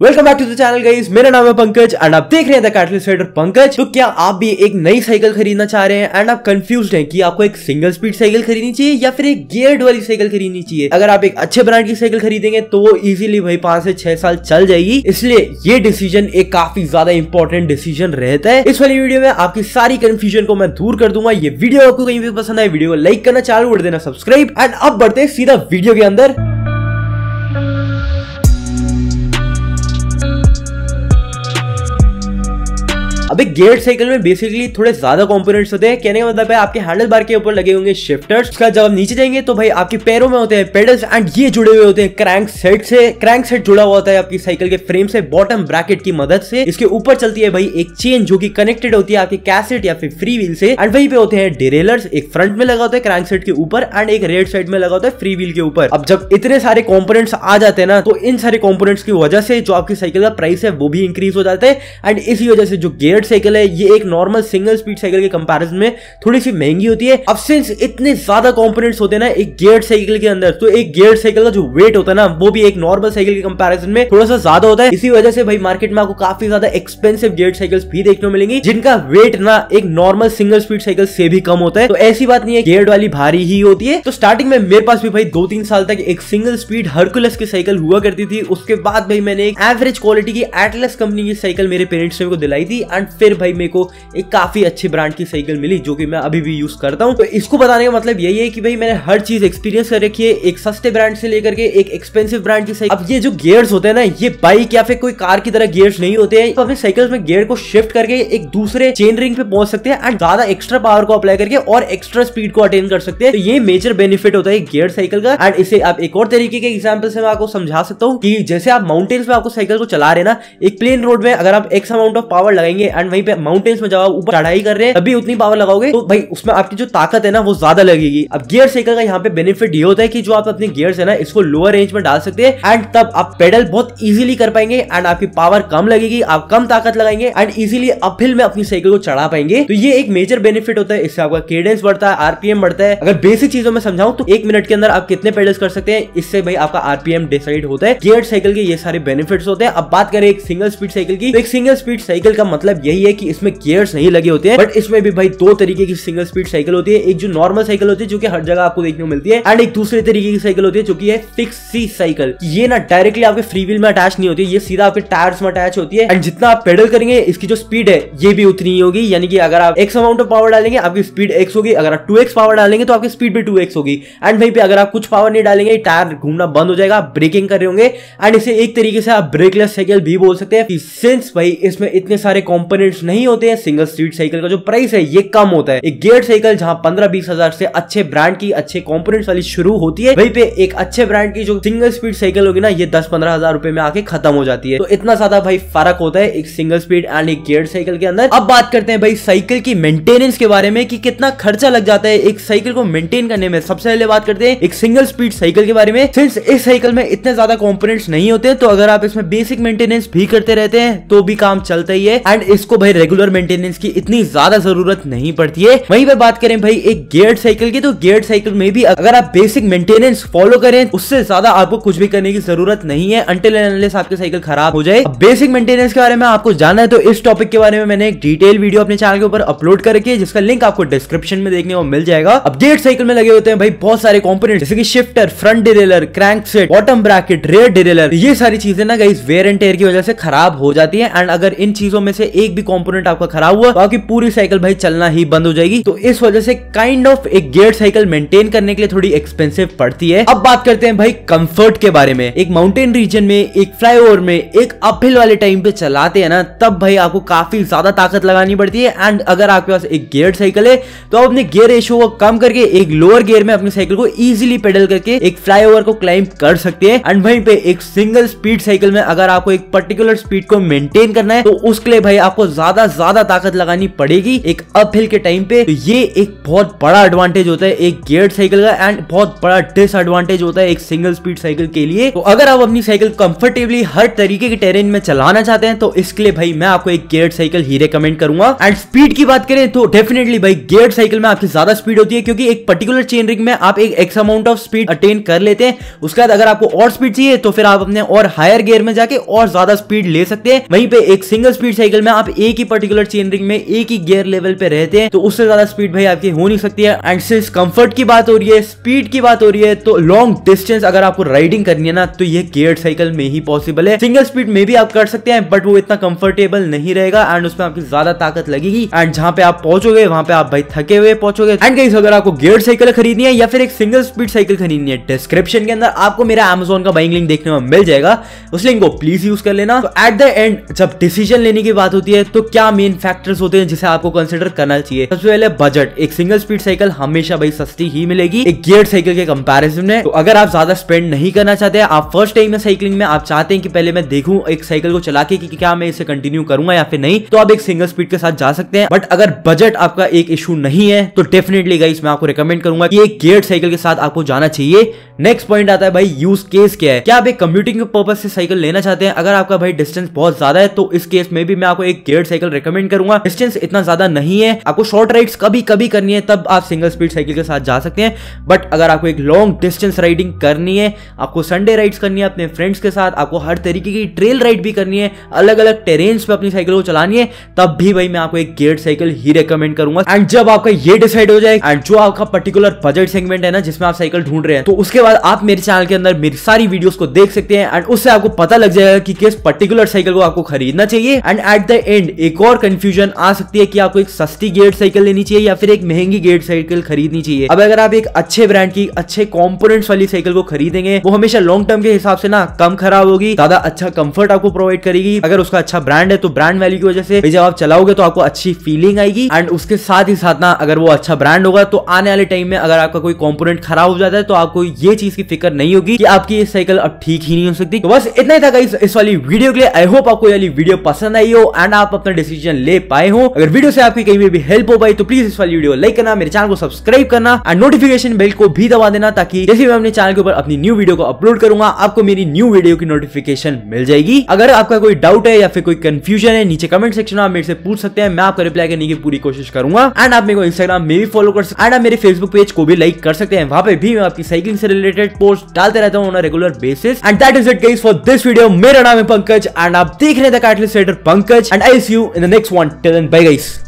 Welcome back to the channel guys मेरा नाम है पंकज एंड आप देख रहे हैं द पंकज। तो क्या आप भी एक नई साइकिल खरीदना चाह रहे हैं एंड आप कंफ्यूज हैं कि आपको एक सिंगल स्पीड साइकिल खरीदनी चाहिए या फिर एक गियर्ड वाली साइकिल खरीदनी चाहिए? अगर आप एक अच्छे ब्रांड की साइकिल खरीदेंगे तो वो इजीली भाई पाँच से छह साल चल जाएगी। इसलिए ये डिसीज़न एक काफ़ी ज़्यादा इंपॉर्टेंट डिसीज़न रहता है। इस वाली वीडियो में आपकी सारी कंफ्यूजन को मैं दूर कर दूँगा। ये वीडियो आपको कहीं भी पसंद आए वीडियो को लाइक करना, चालू कर देना सब्सक्राइब एंड अब बढ़ते सीधा वीडियो के अंदर। अभी गेट साइकिल में बेसिकली थोड़े ज़्यादा कंपोनेंट्स होते हैं। कहने का मतलब है आपके हैंडल बार के ऊपर लगे होंगे शिफ्टर्स उसका जब नीचे जाएँगे तो भाई आपके पैरों में होते हैं पेडल्स एंड ये जुड़े हुए होते हैं क्रैंक सेट से। क्रैंक सेट जुड़ा हुआ होता है आपकी साइकिल के फ्रेम से बॉटम ब्रैकेट की मदद से। इसके ऊपर चलती है भाई एक चेन जो की कनेक्टेड होती है आपके कैसेट या फिर फ्री व्हील से। एंड वहीं पे होते हैं डिरेलर्स एक फ्रंट में लगा होता है क्रैंक सेट के ऊपर एंड एक रेड साइड में लगा होता है फ्री व्हील के ऊपर। अब जब इतने सारे कॉम्पोनेंट्स आ जाते हैं ना तो इन सारे कॉम्पोनेट्स की वजह से जो आपकी साइकिल का प्राइस है वो भी इंक्रीज हो जाता है। एंड इसी वजह से जो गेयर साइकिल है, ये एक नॉर्मल सिंगल स्पीड साइकिल के कंपैरिजन में थोड़ी सी महँगी होती है। अब सिंस इतने ज़्यादा कंपोनेंट्स होते हैं ना, एक गियर साइकिल के अंदर तो एक गियर साइकिल का जो वेट होता है ना, वो भी एक नॉर्मल साइकिल के कंपैरिजन में थोड़ा सा ज़्यादा होता है। इसी वजह से भाई मार्केट में आपको काफ़ी ज़्यादा एक्सपेंसिव गियर साइकिल्स भी देखने को मिलेंगी, जिनका वेट ना एक नॉर्मल सिंगल स्पीड साइकिल से भी कम होता है। तो ऐसी बात नहीं है गियर वाली भारी ही होती है। तो स्टार्टिंग में मेरे पास भी भाई दो तीन साल तक एक सिंगल स्पीड हरकुलस की साइकिल हुआ करती थी। उसके बाद भाई मैंने एक एवरेज क्वालिटी की एटलस कंपनी की साइकिल मेरे पेरेंट्स ने को दिलाई थी। एंड फिर भाई मेरे को एक काफ़ी अच्छी ब्रांड की साइकिल मिली, जो कि मैं अभी भी यूज़ करता हूँ। तो इसको बताने का मतलब यही है कि भाई मैंने हर चीज़ एक्सपीरियंस कर रखी है, एक सस्ते ब्रांड से लेकर के एक एक्सपेंसिव ब्रांड की साइकिल अब ये जो गियर्स होते हैं ना, ये बाइक या फिर कोई कार की तरह गियर्स नहीं होते हैं। तो अपने साइकिल में गियर को शिफ्ट करके एक दूसरे चेन रिंग पे पहुँच सकते हैं एंड ज़्यादा एक्स्ट्रा पावर को अप्लाई करके और एक्स्ट्रा स्पीड को अटेन कर सकते हैं। तो ये मेजर बेनिफिट होता है गियर साइकिल का। एंड इसे आप एक और तरीके के एग्ज़ाम्पल से मैं आपको समझा सकता हूँ कि जैसे आप माउंटेन्स में आपको साइकिल को चला रहे ना, एक प्लेन रोड में अगर आप एक्स अमाउंट ऑफ़ पावर लगाएँगे एंड वहीं पे माउंटेन्स में जब आप ऊपर चढ़ाई कर रहे हैं तभी उतनी पावर लगाओगे तो भाई उसमें आपकी जो ताकत है ना, वो ज़्यादा लगेगी। अब गियर साइकिल का यहाँ पे बेनिफिट ये होता है कि जो आप अपने गियर्स है ना, इसको लोअर रेंज में डाल सकते हैं एंड तब आप पेडल बहुत इजीली कर पाएँगे एंड आपकी पावर कम लगेगी, आप कम ताकत लगाएँगे एंड इजीली अपहिल में अपनी साइकिल को चढ़ा पाएँगे। तो ये एक मेजर बेनिफिट होता है, इससे आपका केडेंस बढ़ता है आरपीएम बढ़ता है। अगर बेसिक चीज़ों में समझाऊं तो एक मिनट के अंदर आप कितने पेडल्स कर सकते हैं, इससे भाई आपका आरपीएम डिसाइड होता है। गियर साइकिल के ये सारे बेनिफिट्स होते हैं। अब बात करें एक सिंगल स्पीड साइकिल की तो एक सिंगल स्पीड साइकिल का मतलब यही है कि इसमें गियर्स नहीं लगे होते हैं बट इसमें भी भाई दो तरीके की सिंगल स्पीड साइकिल होती है। एक जो नॉर्मल साइकिल होती है, जो कि हर जगह आपको देखने को मिलती है एंड एक दूसरे तरीके की साइकिल होती है, जो कि है फिक्स सी साइकिल ये ना डायरेक्टली आपके फ्री व्हील में अटैच नहीं होती है ये सीधा आपके टायर्स में अटैच होती है एंड जितना आप पेडल करेंगे, इसकी जो स्पीड है, ये भी उतनी ही होगी। यानी कि अगर आप एक्स अमाउंट ऑफ़ पावर डालेंगे, आपकी स्पीड एक्स होगी। अगर आप टू पावर डालेंगे तो आपकी स्पीड भी टू होगी। एंड वहीं पे अगर आप कुछ पावर नहीं डालेंगे टायर घूमना बंद हो जाएगा ब्रेकिंग कर रहे होंगे। एंड इसे एक तरीके से आप ब्रेकलेस साइकिल भी बोल सकते हैं सिंस भाई इसमें इतने सारे कॉम्पोनेंट्स नहीं होते हैं सिंगल स्पीड साइकिल का, जो प्राइस है, ये कम होता है। एक गियर साइकिल जहाँ पंद्रह बीस हज़ार से अच्छे ब्रांड की, अच्छे कंपोनेंट्स वाली शुरू होती है, वहीं पे एक अच्छे ब्रांड की जो सिंगल स्पीड साइकिल होगी ना, ये दस पंद्रह हज़ार रुपए में आके खत्म हो जाती है। तो इतना ज़्यादा भाई फ़र्क होता है एक सिंगल स्पीड एंड एक गियर साइकिल के अंदर। अब बात करते हैं भाई साइकिल की मेंटेनेंस के बारे में कि कितना खर्चा लग जाता है एक साइकिल को मेंटेन करने में। सबसे पहले बात करते हैं एक सिंगल स्पीड साइकिल के बारे में। सिंस इस साइकिल में इतने ज़्यादा कॉम्पोनेंट्स नहीं होते तो अगर आप इसमें बेसिक मेंटेनेंस भी करते रहते हैं तो भी काम चलता ही है। एंड इसको भाई रेगुलर मेंटेनेंस की इतनी ज़्यादा ज़रूरत नहीं पड़ती है। वहीं पर बात करें भाई एक गियर साइकिल की तो गियर साइकिल में भी अगर आप बेसिक मेंटेनेंस फॉलो करें, उससे ज़्यादा आपको कुछ भी करने की ज़रूरत नहीं है। अंटिल एनलेस आपकी साइकिल खराब हो जाए। बेसिक मेंटेनेंस के बारे में आपको जानना है तो इस टॉपिक के बारे में मैंने एक डिटेल वीडियो अपने चैनल के ऊपर अपलोड करके जिसका लिंक आपको डिस्क्रिप्शन में देखने को मिल जाएगा। अब गियर साइकिल में लगे होते हैं भाई बहुत सारे कॉम्पोनेंट जैसे कि shifter front derailleur crank set bottom bracket rear derailleur ये सारी चीज़ें ना गाइस वेयर एंड टेयर की वजह से खराब हो जाती है। एंड अगर इन चीज़ों में से एक कॉम्पोनेंट आपका खराब हुआ आपकी पूरी साइकिल भाई चलना ही बंद हो जाएगी। तो इस वजह से काइंड ऑफ़ एक गियर साइकिल मेंटेन करने के लिए थोड़ी एक्सपेंसिव पड़ती है। अब बात करते हैं भाई कंफर्ट के बारे में। एक माउंटेन रीजन में, एक फ्लाईओवर में, एक अपहिल वाले टाइम पे चलाते हैं ना, तब भाई आपको काफ़ी ज़्यादा ताकत लगानी पड़ती है। एंड अगर आपके पास एक गियर साइकिल है तो आप अपने गियर रेशियो को कम करके एक लोअर गियर में अपनी साइकिल को इजिली पेडल करके एक फ्लाईओवर को क्लाइम कर सकते हैं। एंड वहीं पे एक सिंगल स्पीड साइकिल में अगर आपको एक पर्टिकुलर स्पीड को मेंटेन करना है तो उसके लिए भाई आपको ज़्यादा ज़्यादा ताकत लगानी पड़ेगी एक अप के टाइम पे। तो ये एक बहुत बड़ा एडवांटेज होता है एक गियर साइकिल का एंड बहुत बड़ा डिसएडवांटेज होता है एक सिंगल स्पीड साइकिल के लिए। तो अगर आप अपनी साइकिल कंफर्टेबली हर तरीके के टेरेन में चलाना चाहते हैं तो इसके लिए भाई मैं आपको एक गियर साइकिल ही रिकमेंड करूँगा। एंड स्पीड की बात करें तो डेफिनेटली भाई गियर साइकिल में आपकी ज़्यादा स्पीड होती है, क्योंकि एक पर्टिकुलर चेन रिंग में आप एक x amount of speed attain कर लेते हैं। उसके बाद अगर आपको और स्पीड चाहिए तो फिर आप अपने और हायर गियर में जाके और ज़्यादा स्पीड ले सकते हैं। वहीं पे एक सिंगल स्पीड साइकिल में आप एक ही पर्टिकुलर चेन रिंग में एक ही गियर लेवल पे रहते हैं तो उससे ज़्यादा स्पीड भाई आपकी हो नहीं सकती है। एंड सिंस कंफर्ट की बात हो रही है स्पीड की बात हो रही है तो लॉन्ग डिस्टेंस अगर आपको राइडिंग करनी है ना तो ये गियर साइकिल में ही पॉसिबल है। सिंगल स्पीड में भी आप कर सकते हैं बट वो इतना कंफर्टेबल नहीं रहेगा एंड उसमें आपकी ज़्यादा ताकत लगेगी। एंड जहाँ पे आप पहुंचोगे, वहाँ पे आप भाई थके हुए पहुंचोगे। एंड कहीं अगर आपको गियर साइकिल खरीदनी है या फिर एक सिंगल स्पीड साइकिल खरीदनी है डिस्क्रिप्शन के अंदर आपको मेरा अमेजोन का बाइंग लिंक देखने में मिल जाएगा। उस लिंक को प्लीज़ यूज़ कर लेना। एट द एंड जब डिसीज़न लेने की बात होती है तो क्या मेन फैक्टर्स होते हैं जिसे आपको कंसिडर करना चाहिए? सबसे पहले बजट एक सिंगल स्पीड साइकिल हमेशा भाई सस्ती ही मिलेगी. एक गियर साइकिल के कंपैरिजन में. तो अगर आप ज़्यादा स्पेंड नहीं करना चाहते, आप फ़र्स्ट टाइम में साइकिलिंग में, आप चाहते हैं कि पहले मैं देखूँ एक साइकिल को चला के कि क्या मैं इसे कंटिन्यू करूँगा या फिर नहीं तो आप एक सिंगल स्पीड के साथ जा सकते हैं. बट अगर बजट आपका एक इशू नहीं है तो डेफिनेटली गाइस मैं आपको रिकमेंड करूँगा कि एक गियर साइकिल के साथ आपको जाना चाहिए. नेक्स्ट पॉइंट आता है भाई यूज़ केस क्या है? क्या आप एक कम्यूटिंग के पर्पज से साइकिल लेना चाहते हैं? अगर आपका भाई डिस्टेंस बहुत ज़्यादा है तो इस केस में भी मैं आपको एक गियर साइकिल रिकमेंड करूँगा। डिस्टेंस इतना ज़्यादा नहीं है। आपको शॉर्ट राइड्स कभी कभी करनी है, तब आप सिंगल स्पीड साइकिल के साथ जा सकते हैं। बट अगर आपको एक लॉन्ग डिस्टेंस राइडिंग करनी है, आपको संडे राइड्स करनी है अपने फ्रेंड्स के साथ, आपको हर तरीके की ट्रेल राइड भी करनी है अलग अलग टेरेन्स पे अपनी साइकिल को चलानी है, तब भी भाई मैं आपको एक गियर साइकिल ही रिकमेंड करूँगा। एंड जब आपका ये डिसाइड हो जाए एंड जो आपका पर्टिकुलर बजट सेगमेंट है ना, जिसमें आप साइकिल ढूंढ रहे हैं तो उसके बाद आप मेरे चैनल के अंदर मेरी सारी वीडियोस को देख सकते हैं एंड उससे आपको पता लग जाएगा कि किस पर्टिकुलर साइकिल को आपको खरीदना चाहिए। एंड एट द एंड एक और कंफ्यूजन आ सकती है कि आपको एक सस्ती गेट साइकिल लेनी चाहिए या फिर एक महँगी गेट साइकिल खरीदनी चाहिए। अब अगर आप एक अच्छे ब्रांड की, अच्छे कॉम्पोनेंट्स वाली साइकिल को खरीदेंगे, वो हमेशा लॉन्ग टर्म के हिसाब से ना कम खराब होगी, ज़्यादा अच्छा कंफर्ट आपको प्रोवाइड करेगी। अगर उसका अच्छा ब्रांड है तो ब्रांड वैल्यू की वजह से जब आप चलाओगे तो आपको अच्छी फीलिंग आएगी। एंड उसके साथ ही साथ ना अगर वो अच्छा ब्रांड होगा तो आने वाले टाइम में अगर आपका कोई कॉम्पोनेंट खराब हो जाता है तो आपको ये चीज़ की फ़िक्र नहीं होगी कि आपकी ये साइकिल अब ठीक ही नहीं हो सकती। तो बस इतना ही था इस वाली वीडियो के लिए। आई होप आपको ये वाली वीडियो पसंद आई हो। एंड आप अपना डिसीज़न ले पाए हो। अगर वीडियो से आपकी कहीं भी, हेल्प हो पाई तो प्लीज़ इस वाली वीडियो लाइक करना मेरे चैनल को सब्सक्राइब करना एंड नोटिफिकेशन बेल को भी दबा देना ताकि जैसे मैं अपने चैनल के ऊपर अपनी न्यू वीडियो को अपलोड करूँगा आपको मेरी न्यू वीडियो की नोटिफिकेशन मिल जाएगी। अगर आपका कोई डाउट है या फिर कोई कंफ्यूजन है नीचे कमेंट सेक्शन में आप मेरे से पूछ सकते हैं मैं आपका रिप्लाई करने की पूरी कोशिश करूँगा। एंड आप मेरे को इंस्टाग्राम में भी फॉलो कर सकते एंड आप मेरे फेसबुक पेज को भी लाइक कर सकते हैं। वहाँ पे भी मैं आपकी साइकिलिंग से रिलेटेड पोस्ट डालते रहता हूँ regular basis and that is it guys for this video मेरा नाम है पंकज एंड आप देख रहे थे Pankaj. And I see you in the next one. Till then, bye guys.